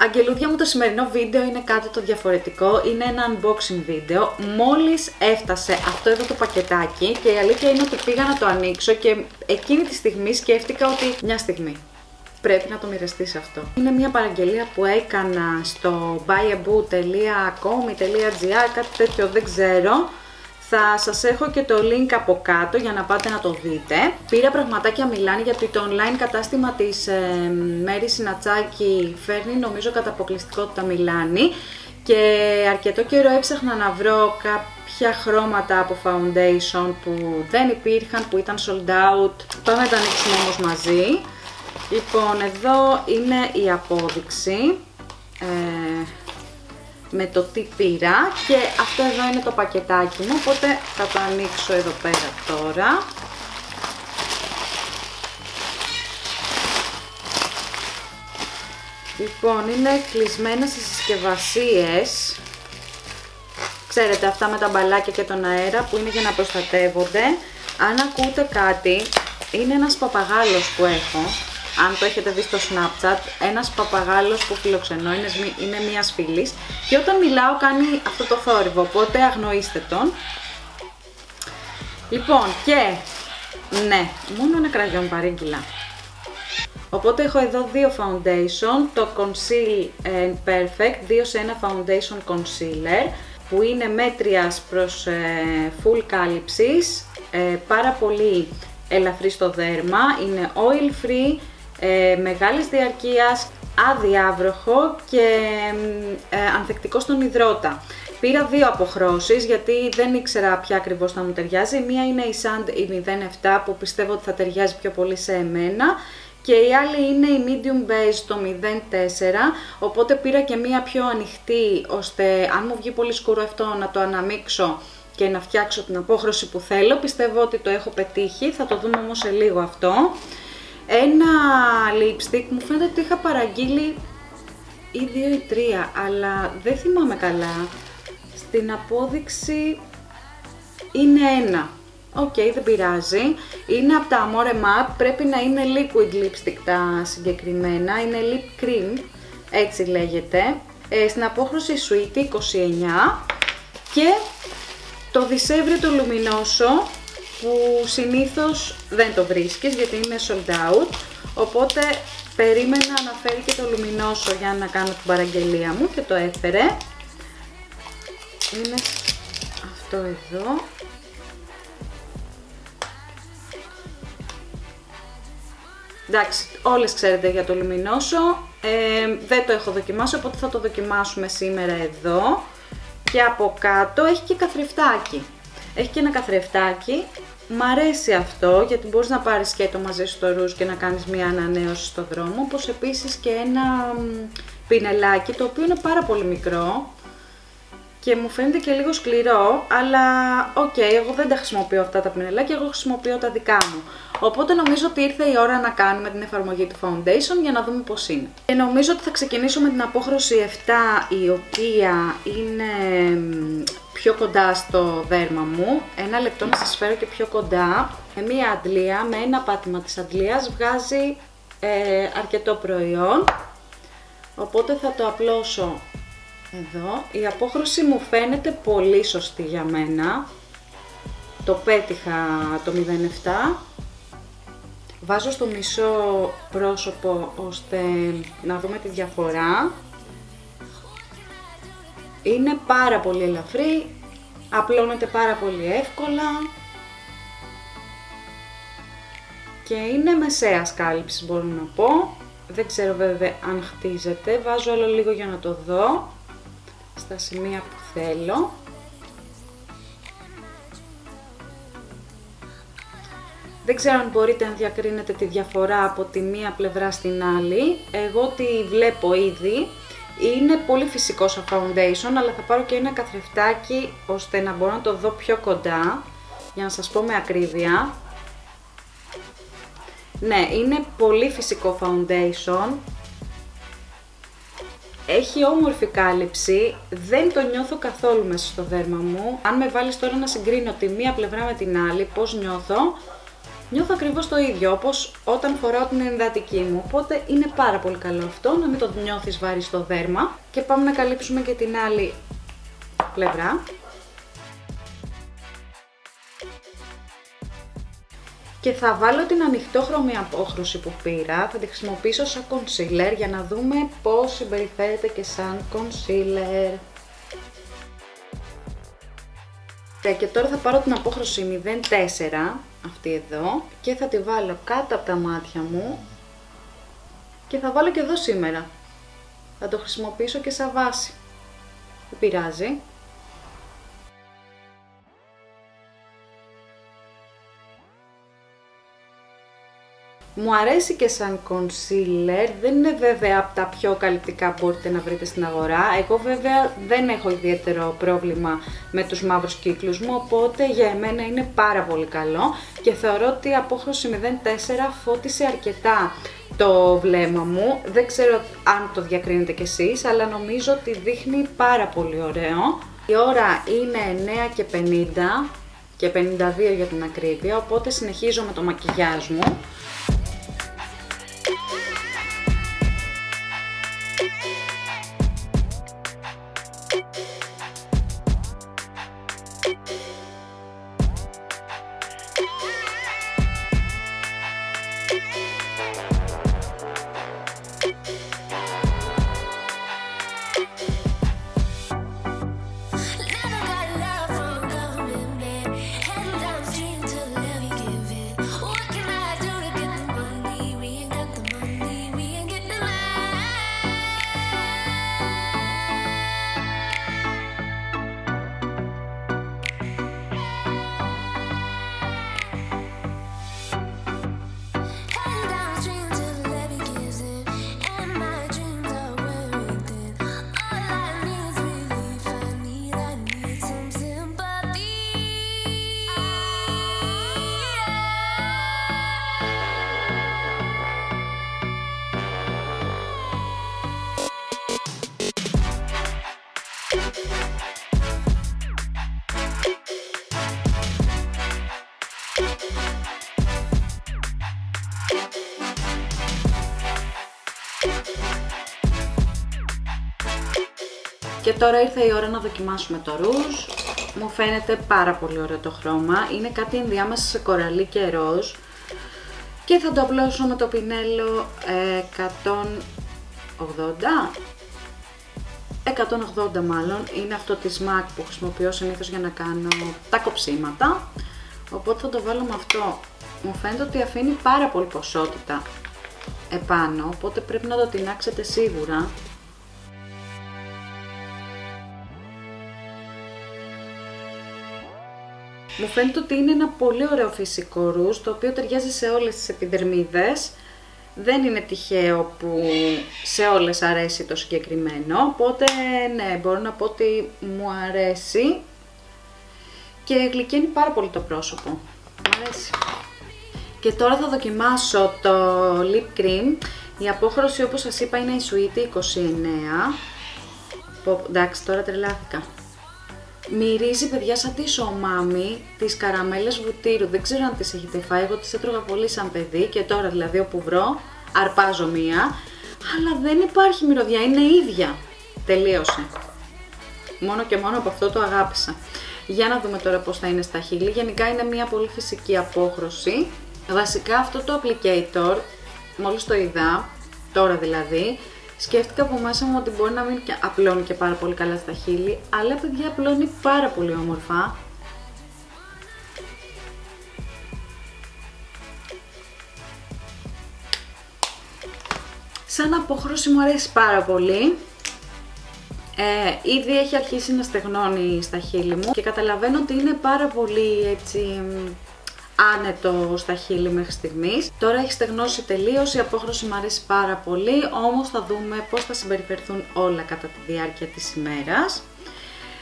Αγγελούδια μου το σημερινό βίντεο είναι κάτι το διαφορετικό, είναι ένα unboxing βίντεο. Μόλις έφτασε αυτό εδώ το πακετάκι και η αλήθεια είναι ότι πήγα να το ανοίξω και εκείνη τη στιγμή σκέφτηκα ότι μια στιγμή πρέπει να το μοιραστεί αυτό. Είναι μια παραγγελία που έκανα στο buyaboo.com.gr, κάτι τέτοιο δεν ξέρω. Θα σας έχω και το link από κάτω για να πάτε να το δείτε. Πήρα πραγματάκια Μιλάνη γιατί το online κατάστημα της ε, Μέρης Συνατσάκη φέρνει νομίζω κατά αποκλειστικότητα Μιλάνη και αρκετό καιρό έψαχνα να βρω κάποια χρώματα από foundation που δεν υπήρχαν, που ήταν sold out. Πάμε να τα ανοίξουμε όμως μαζί. Λοιπόν, εδώ είναι η απόδειξη. Ε, με το τι πήρα και αυτό εδώ είναι το πακετάκι μου, οπότε θα το ανοίξω εδώ πέρα τώρα. Λοιπόν, είναι κλεισμένα στις συσκευασίες. Ξέρετε, αυτά με τα μπαλάκια και τον αέρα που είναι για να προστατεύονται. Αν ακούτε κάτι, είναι ένας παπαγάλος που έχω αν το έχετε δει στο Snapchat, ένας παπαγάλος που φιλοξενώ είναι, είναι μιας φίλης και όταν μιλάω κάνει αυτό το θόρυβο, οπότε αγνοήστε τον. Λοιπόν, και ναι, μόνο ένα κραγιόν παρήγγυλα. Οπότε έχω εδώ δύο foundation, το Conceal and Perfect, δύο σε ένα foundation concealer, που είναι μέτριας προς ε, full κάλυψης, ε, πάρα πολύ ελαφρύ στο δέρμα, είναι oil free, ε, μεγάλης διαρκείας, αδιάβροχο και ε, ανθεκτικό στον υδρότα. Πήρα δύο αποχρώσεις γιατί δεν ήξερα ποια ακριβώς θα μου ταιριάζει. Μία είναι η Sand η 07 που πιστεύω ότι θα ταιριάζει πιο πολύ σε εμένα και η άλλη είναι η Medium Base το 04, οπότε πήρα και μία πιο ανοιχτή ώστε αν μου βγει πολύ σκούρο αυτό να το αναμίξω και να φτιάξω την απόχρωση που θέλω. Πιστεύω ότι το έχω πετύχει, θα το δούμε όμως σε λίγο αυτό. Ένα lipstick μου φαίνεται ότι είχα παραγγείλει ή δύο ή τρία, αλλά δεν θυμάμαι καλά. Στην απόδειξη είναι ένα. Ok, okay, δεν πειράζει. Είναι από τα Amore Matte, πρέπει να είναι liquid lipstick τα συγκεκριμένα. Είναι lip cream, έτσι λέγεται. Ε, στην απόχρωση Sweetie 29 και το δυσεύρετο το Luminoso που συνήθως δεν το βρίσκεις γιατί είναι sold out. Οπότε περίμενα να φέρει και το Luminoso για να κάνω την παραγγελία μου και το έφερε. Είναι αυτό εδώ. Εντάξει, όλες ξέρετε για το λουμινόσο, ε, δεν το έχω δοκιμάσει οπότε θα το δοκιμάσουμε σήμερα εδώ. Και από κάτω έχει και καθρεφτάκι. Έχει και ένα καθρεφτάκι. Μ' αρέσει αυτό γιατί μπορείς να πάρεις και το μαζί στο ρούζ και να κάνεις μια ανανέωση στο δρόμο. Όπως επίσης και ένα πινελάκι το οποίο είναι πάρα πολύ μικρό και μου φαίνεται και λίγο σκληρό, αλλά OK, okay, εγώ δεν τα χρησιμοποιώ αυτά τα πινελάκια, εγώ χρησιμοποιώ τα δικά μου. Οπότε νομίζω ότι ήρθε η ώρα να κάνουμε την εφαρμογή του foundation για να δούμε πώς είναι. Και νομίζω ότι θα ξεκινήσω με την απόχρωση 7, η οποία είναι πιο κοντά στο δέρμα μου. Ένα λεπτό να σας φέρω και πιο κοντά. Με μία αντλία, με ένα πάτημα της αντλίας βγάζει ε, αρκετό προϊόν. Οπότε θα το απλώσω εδώ. Η απόχρωση μου φαίνεται πολύ σωστή για μένα. Το πέτυχα το 07. Βάζω στο μισό πρόσωπο ώστε να δούμε τη διαφορά. Είναι πάρα πολύ ελαφρύ, απλώνεται πάρα πολύ εύκολα και είναι μεσαίας κάλυψης μπορώ να πω. Δεν ξέρω βέβαια αν χτίζεται, βάζω άλλο λίγο για να το δω στα σημεία που θέλω. Δεν ξέρω αν μπορείτε να διακρίνετε τη διαφορά από τη μία πλευρά στην άλλη. Εγώ τη βλέπω ήδη. Είναι πολύ φυσικό σαν foundation, αλλά θα πάρω και ένα καθρεφτάκι ώστε να μπορώ να το δω πιο κοντά, για να σας πω με ακρίβεια. Ναι, είναι πολύ φυσικό foundation, έχει όμορφη κάλυψη, δεν το νιώθω καθόλου μέσα στο δέρμα μου. Αν με βάλεις τώρα να συγκρίνω τη μία πλευρά με την άλλη, πώς νιώθω, νιώθω ακριβώς το ίδιο όπως όταν φοράω την ενδατική μου, οπότε είναι πάρα πολύ καλό αυτό, να μην το νιώθεις βάρη στο δέρμα. Και πάμε να καλύψουμε και την άλλη πλευρά. Και θα βάλω την ανοιχτόχρωμη απόχρωση που πήρα, θα τη χρησιμοποιήσω σαν concealer για να δούμε πώς συμπεριφέρεται και σαν concealer. Και τώρα θα πάρω την απόχρωση 04, αυτή εδώ, και θα τη βάλω κάτω από τα μάτια μου και θα βάλω και εδώ σήμερα. Θα το χρησιμοποιήσω και σαν βάση. Δεν πειράζει. Μου αρέσει και σαν concealer, δεν είναι βέβαια από τα πιο καλυπτικά που μπορείτε να βρείτε στην αγορά. Εγώ βέβαια δεν έχω ιδιαίτερο πρόβλημα με τους μαύρους κύκλους μου, οπότε για εμένα είναι πάρα πολύ καλό και θεωρώ ότι η απόχρωση 04 φώτισε αρκετά το βλέμμα μου. Δεν ξέρω αν το διακρίνετε κι εσείς, αλλά νομίζω ότι δείχνει πάρα πολύ ωραίο. Η ώρα είναι 9 και 50 και 52 για την ακρίβεια, οπότε συνεχίζω με το μακιγιάζ μου. Και τώρα ήρθε η ώρα να δοκιμάσουμε το ρούζ. Μου φαίνεται πάρα πολύ ωραίο το χρώμα. Είναι κάτι ενδιάμεσα σε κοραλί και ροζ. Και θα το απλώσω με το πινέλο 180. 180 μάλλον, είναι αυτό της MAC που χρησιμοποιώ συνήθως για να κάνω τα κοψίματα. Οπότε θα το βάλω με αυτό. Μου φαίνεται ότι αφήνει πάρα πολύ ποσότητα επάνω, οπότε πρέπει να το τεινάξετε σίγουρα. Μου φαίνεται ότι είναι ένα πολύ ωραίο φυσικό ρούζ, το οποίο ταιριάζει σε όλες τις επιδερμίδες. Δεν είναι τυχαίο που σε όλες αρέσει το συγκεκριμένο, οπότε ναι, μπορώ να πω ότι μου αρέσει και γλυκαίνει πάρα πολύ το πρόσωπο. Μου αρέσει. Και τώρα θα δοκιμάσω το lip cream. Η απόχρωση όπως σας είπα είναι η Sweetie 29. εντάξει, τώρα τρελάθηκα. Μυρίζει παιδιά σαν τη σομάμι τις καραμέλες βουτύρου. Δεν ξέρω αν τις έχετε φάει, εγώ τις έτρωγα πολύ σαν παιδί και τώρα δηλαδή όπου βρω αρπάζω μία. Αλλά δεν υπάρχει μυρωδιά, είναι ίδια. Τελείωσε. Μόνο και μόνο από αυτό το αγάπησα. Για να δούμε τώρα πώς θα είναι στα χείλη. Γενικά είναι μια πολύ φυσική απόχρωση. Βασικά αυτό το applicator, μόλις το είδα, τώρα δηλαδή, Σκέφτηκα από μέσα μου ότι μπορεί να μην απλώνει και πάρα πολύ καλά στα χείλη, αλλά παιδιά απλώνει πάρα πολύ όμορφα. Σαν απόχρωση μου αρέσει πάρα πολύ. Ε, ήδη έχει αρχίσει να στεγνώνει στα χείλη μου και καταλαβαίνω ότι είναι πάρα πολύ έτσι άνετο στα χείλη μέχρι στιγμής. Τώρα έχεις στεγνώσει τελείως, η απόχρωση μου αρέσει πάρα πολύ, όμως θα δούμε πώς θα συμπεριφερθούν όλα κατά τη διάρκεια της ημέρας.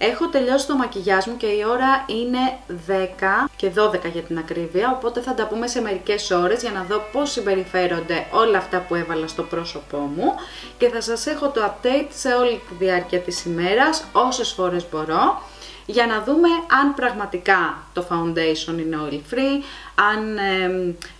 Έχω τελειώσει το μακιγιάζ μου και η ώρα είναι 10 και 12 για την ακρίβεια, οπότε θα τα πούμε σε μερικές ώρες για να δω πώς συμπεριφέρονται όλα αυτά που έβαλα στο πρόσωπό μου και θα σας έχω το update σε όλη τη διάρκεια της ημέρας, όσες φορές μπορώ. Για να δούμε αν πραγματικά το foundation είναι oil free, αν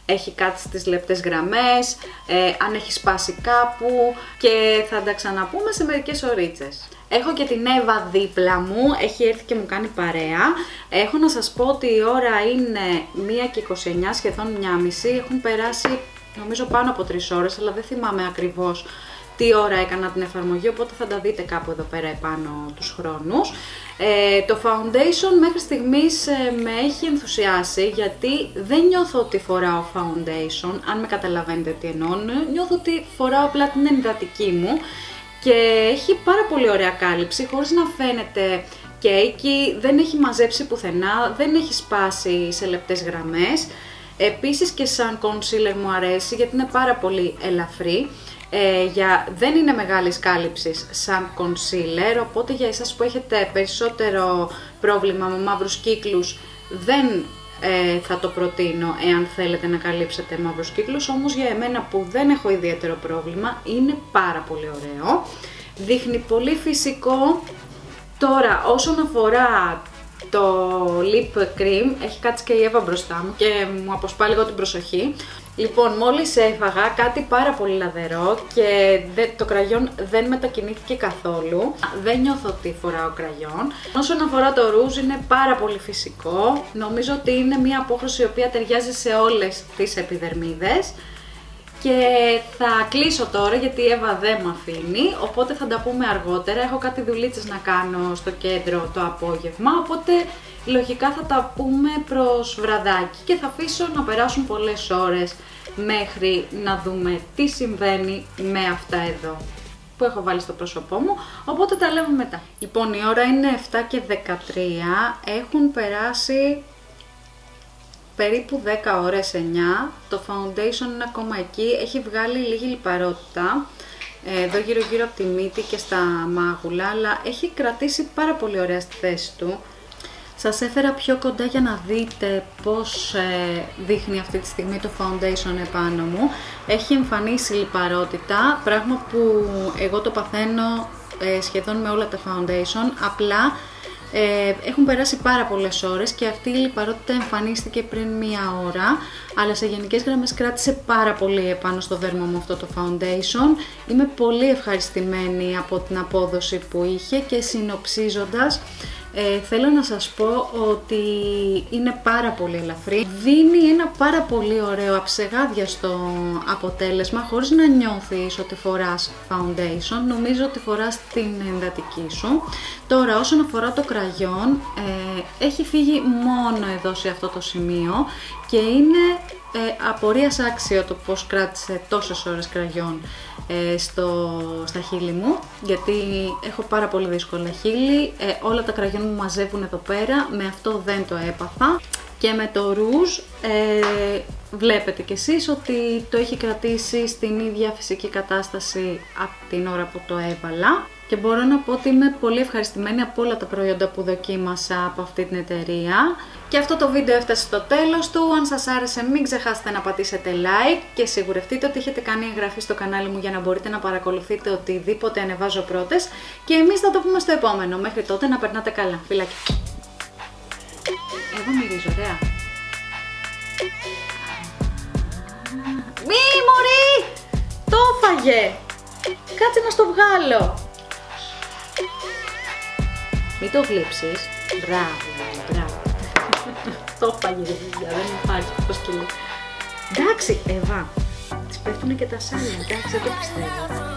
έχει κάτι στις λεπτές γραμμές, ε, αν έχει σπάσει κάπου και θα τα ξαναπούμε σε μερικές ωρίτσες. Έχω και την Εύα δίπλα μου, έχει έρθει και μου κάνει παρέα. Έχω να σας πω ότι η ώρα είναι 1 και 29, σχεδόν 1.30. Έχουν περάσει νομίζω πάνω από 3 ώρες, αλλά δεν θυμάμαι ακριβώς τι ώρα έκανα την εφαρμογή, οπότε θα τα δείτε κάπου εδώ πέρα επάνω τους χρόνους. Ε, το foundation μέχρι στιγμής ε, με έχει ενθουσιάσει γιατί δεν νιώθω ότι φοράω foundation, αν με καταλαβαίνετε τι εννοώ, νιώθω ότι φοράω απλά την ενδατική μου και έχει πάρα πολύ ωραία κάλυψη χωρίς να φαίνεται κέικι, δεν έχει μαζέψει πουθενά, δεν έχει σπάσει σε λεπτές γραμμές. Επίσης και σαν concealer μου αρέσει γιατί είναι πάρα πολύ ελαφρύ. Ε, για, δεν είναι μεγάλης κάλυψης σαν concealer, οπότε για εσάς που έχετε περισσότερο πρόβλημα με μαύρους κύκλους δεν ε, θα το προτείνω εάν θέλετε να καλύψετε μαύρους κύκλους, όμως για εμένα που δεν έχω ιδιαίτερο πρόβλημα είναι πάρα πολύ ωραίο. Δείχνει πολύ φυσικό. Τώρα όσον αφορά το lip cream, έχει κάτσει και η Εύα μπροστά μου και μου αποσπά λίγο την προσοχή. Λοιπόν, μόλις έφαγα κάτι πάρα πολύ λαδερό και το κραγιόν δεν μετακινήθηκε καθόλου. Δεν νιώθω ότι φοράω κραγιόν. Όσον αφορά το ρούζ είναι πάρα πολύ φυσικό. Νομίζω ότι είναι μια απόχρωση η οποία ταιριάζει σε όλες τις επιδερμίδες. Και θα κλείσω τώρα γιατί η Εύα δεν με αφήνει, οπότε θα τα πούμε αργότερα. Έχω κάτι δουλίτσες να κάνω στο κέντρο το απόγευμα, οπότε λογικά θα τα πούμε προς βραδάκι και θα αφήσω να περάσουν πολλές ώρες μέχρι να δούμε τι συμβαίνει με αυτά εδώ που έχω βάλει στο πρόσωπό μου, οπότε τα λέμε μετά. Λοιπόν, η ώρα είναι 7 και 13, έχουν περάσει περίπου 10 ώρες 9, το foundation είναι ακόμα εκεί, έχει βγάλει λίγη λιπαρότητα, ε, εδώ γύρω γύρω από τη μύτη και στα μάγουλα, αλλά έχει κρατήσει πάρα πολύ ωραία στη θέση του. Σας έφερα πιο κοντά για να δείτε πώς ε, δείχνει αυτή τη στιγμή το foundation επάνω μου. Έχει εμφανίσει λιπαρότητα, πράγμα που εγώ το παθαίνω ε, σχεδόν με όλα τα foundation, απλά ε, έχουν περάσει πάρα πολλές ώρες και αυτή η λιπαρότητα εμφανίστηκε πριν μία ώρα, αλλά σε γενικές γραμμές κράτησε πάρα πολύ επάνω στο δέρμα μου αυτό το foundation. Είμαι πολύ ευχαριστημένη από την απόδοση που είχε και συνοψίζοντας, ε, θέλω να σας πω ότι είναι πάρα πολύ ελαφρύ. Δίνει ένα πάρα πολύ ωραίο αψεγάδιαστο αποτέλεσμα χωρίς να νιώθεις ότι φοράς foundation. Νομίζω ότι φοράς την εντατική σου. Τώρα όσον αφορά το κραγιόν, ε, έχει φύγει μόνο εδώ σε αυτό το σημείο και είναι ε, απορίας άξιο το πως κράτησε τόσες ώρες κραγιόν ε, στο, στα χείλη μου γιατί έχω πάρα πολύ δύσκολα χείλη, ε, όλα τα κραγιόν μου μαζεύουν εδώ πέρα, με αυτό δεν το έπαθα. Και με το ρούζ ε, βλέπετε κι εσείς ότι το έχει κρατήσει στην ίδια φυσική κατάσταση από την ώρα που το έβαλα και μπορώ να πω ότι είμαι πολύ ευχαριστημένη από όλα τα προϊόντα που δοκίμασα από αυτή την εταιρεία. Και αυτό το βίντεο έφτασε στο τέλος του. Αν σας άρεσε μην ξεχάσετε να πατήσετε like και σιγουρευτείτε ότι έχετε κάνει εγγραφή στο κανάλι μου για να μπορείτε να παρακολουθείτε οτιδήποτε ανεβάζω πρώτες. Και εμείς θα το πούμε στο επόμενο. Μέχρι τότε να περνάτε καλά. Φιλάκια. Εγώ μυρίζω, ωραία. Μη μωρή! Το έφαγε! Κάτσε να στο βγάλω. Μην το γλύψεις. Μπράβο, μπράβο. το φάγε δεν υπάρχει αυτό σκυλί. Εντάξει, Εύα, τις πέφτουνε και τα σάλια, εντάξει, δεν το πιστεύω.